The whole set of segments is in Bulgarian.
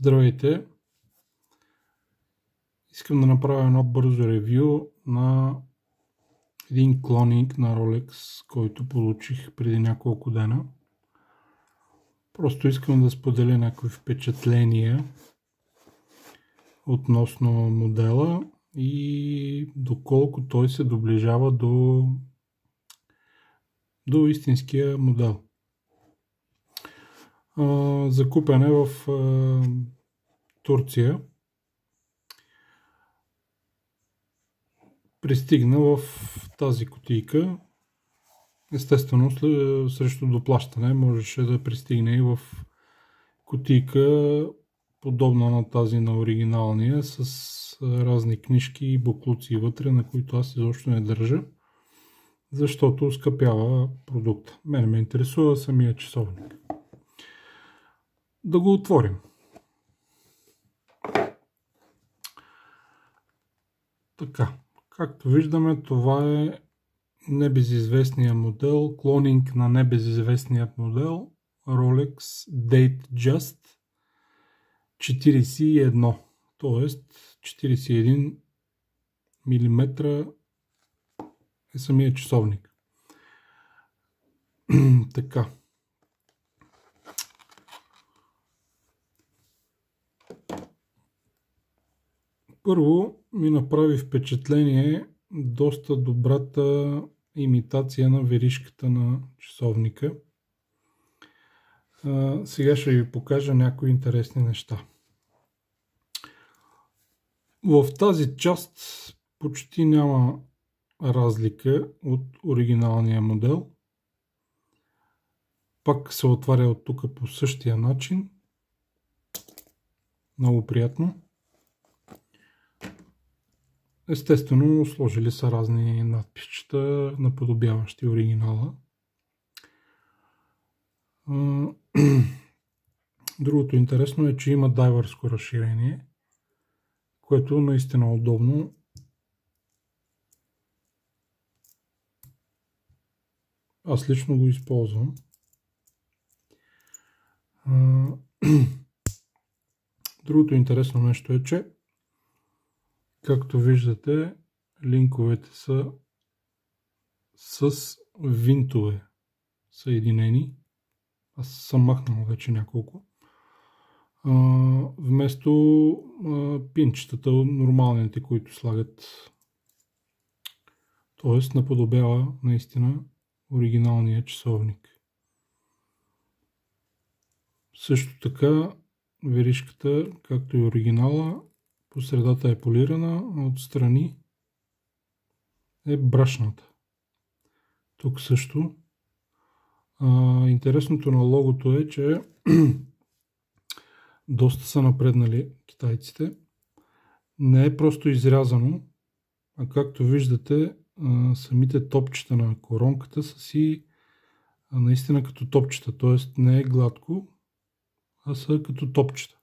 Здравейте! Искам да направя едно бързо ревю на един клонинг на Rolex, който получих преди няколко дена. Просто искам да споделя някои впечатления относно модела и доколко той се доближава до, до истинския модел. Закупен е в Турция. Пристигна в тази котийка. Естествено, срещу доплащане можеше да пристигне и в котийка, подобна на тази на оригиналния, с разни книжки и буклуци вътре, на които аз изобщо не държа, защото скъпява продукта. Мене ме интересува самия часовник да го отворим. Така, както виждаме, това е небезизвестния модел, клонинг на небезизвестният модел Rolex Date Just 41, т.е. 41 мм е самия часовник. така. Първо ми направи впечатление доста добрата имитация на веришката на часовника. А, сега ще ви покажа някои интересни неща. В тази част почти няма разлика от оригиналния модел. Пак се отваря от тук по същия начин. Много приятно. Естествено, сложили са разни надписчета, наподобяващи оригинала. Другото интересно е, че има дайвърско разширение, което наистина е удобно. Аз лично го използвам. Другото интересно нещо е, че Както виждате, линковете са с винтове съединени. Аз съм махнал вече няколко. Вместо а, пинчетата, нормалните, които слагат. Тоест наподобява наистина оригиналния часовник. Също така веришката, както и оригинала, по средата е полирана, а отстрани е брашната. Тук също. А, интересното на логото е, че доста са напреднали китайците. Не е просто изрязано, а както виждате, а, самите топчета на коронката са си а, наистина като топчета, т.е. не е гладко, а са като топчета.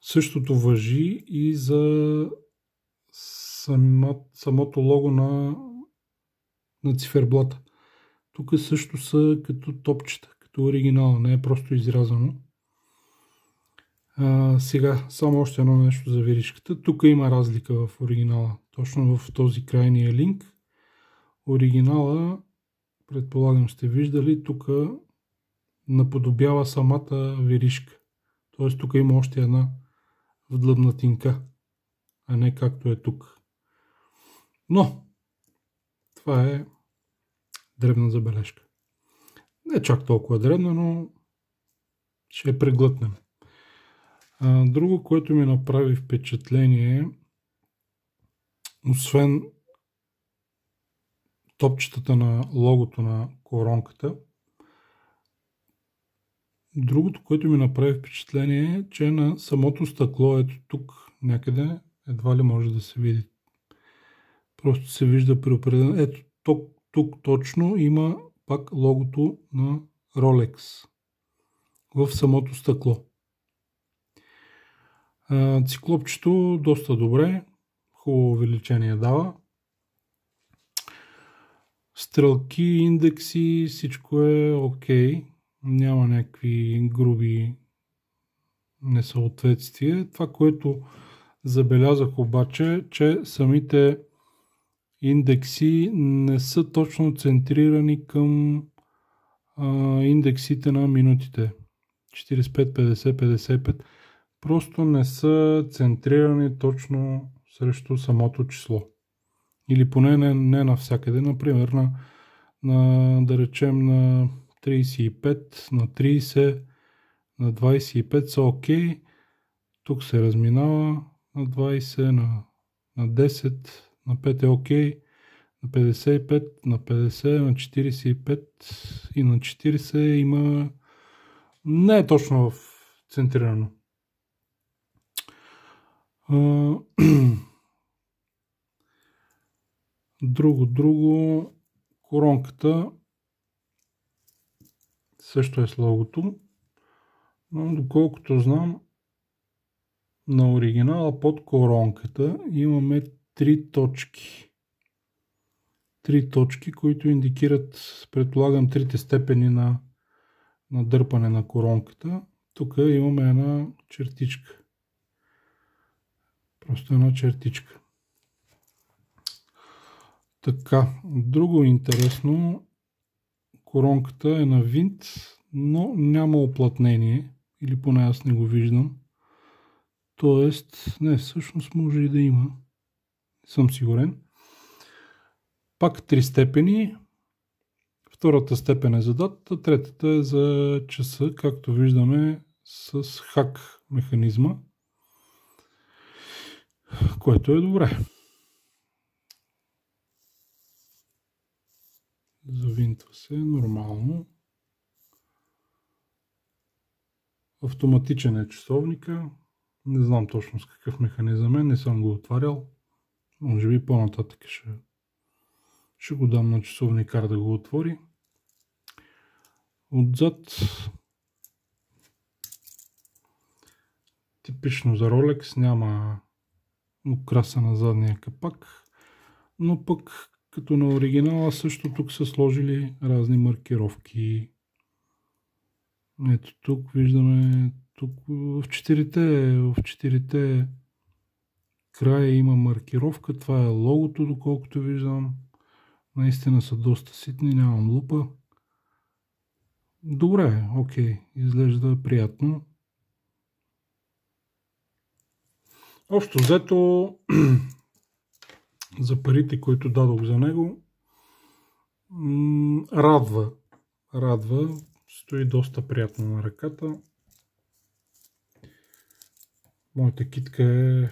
Същото въжи и за самото лого на, на циферблата. Тук също са като топчета, като оригинала, не е просто изрязано. А, сега, само още едно нещо за виришката. Тук има разлика в оригинала. Точно в този крайния линк. Оригинала, предполагам сте виждали, тук наподобява самата виришка. Тоест тук има още една в длъбнатинка, а не както е тук. Но, това е дребна забележка. Не чак толкова дребна, но ще я преглътнем. Друго, което ми направи впечатление, освен топчетата на логото на коронката, Другото, което ми направи впечатление е, че на самото стъкло, ето тук някъде, едва ли може да се види. Просто се вижда при определен... Ето тук, тук точно има пак логото на Rolex в самото стъкло. Циклопчето доста добре, хубаво увеличение дава. Стрелки, индекси, всичко е окей. Okay няма някакви груби несъответствие. Това, което забелязах обаче, че самите индекси не са точно центрирани към а, индексите на минутите. 45, 50, 55. Просто не са центрирани точно срещу самото число. Или поне не, не навсякъде. Например, на, на, да речем на 35, на 30, на 25 са окей. Тук се разминава на 20, на, на 10, на 5 е окей. На 55, на 50, на 45 и на 40 има... Не е точно в центрирано. Друго, друго, коронката също е с логото, но доколкото знам, на оригинала под коронката имаме три точки. Три точки, които индикират, предполагам, трите степени на, на дърпане на коронката. Тук имаме една чертичка. Просто една чертичка. Така, друго интересно, коронката е на винт, но няма оплътнение, или поне аз не го виждам. Тоест, не, всъщност може и да има. Съм сигурен. Пак три степени. Втората степен е за датата, третата е за часа, както виждаме с хак механизма, което е добре. Завинтва се нормално. Автоматичен е часовника. Не знам точно с какъв механизъм е, не съм го отварял. Може би по-нататък ще, ще го дам на часовникар да го отвори. Отзад типично за Rolex няма украса на задния капак, но пък като на оригинала също тук са сложили разни маркировки. Ето тук виждаме тук в четирите, в четирите края има маркировка. Това е логото, доколкото виждам. Наистина са доста ситни, нямам лупа. Добре, окей, изглежда приятно. Общо взето за парите, които дадох за него, радва. Радва. Стои доста приятно на ръката. Моята китка е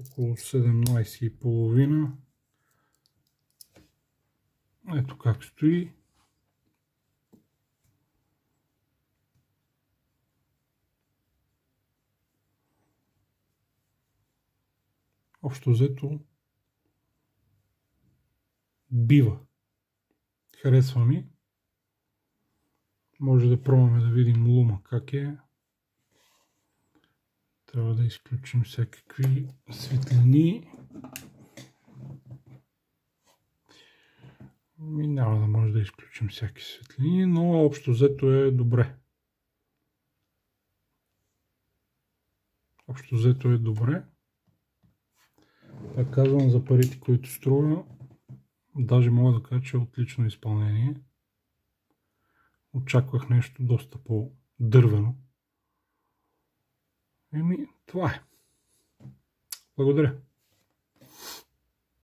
около 17,5. Ето как стои. Общо взето бива. Харесва ми. Може да пробваме да видим лума как е. Трябва да изключим всякакви светлини. И няма да може да изключим всяки светлини, но общо взето е добре. Общо взето е добре. Пак казвам за парите, които струва, даже мога да кажа, че е отлично изпълнение. Очаквах нещо доста по-дървено. Еми, това е. Благодаря.